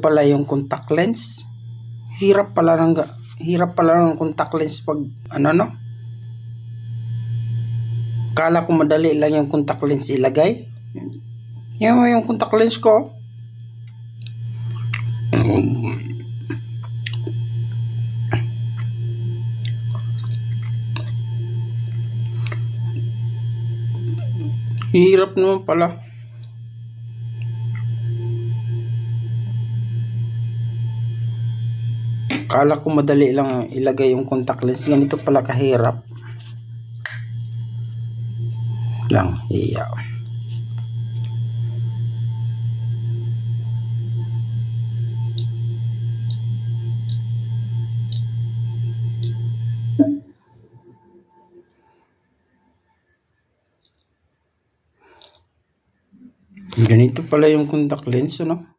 pala yung contact lens. Hirap pala ng hirap pala ng contact lens pag ano no. Kala ko madali lang yung contact lens ilagay. Yan mo yung contact lens ko. Hirap naman pala. Kala ko madali lang ilagay yung contact lens. Ganito pala kahirap. Lang, iya. Ganito pala yung contact lens, no?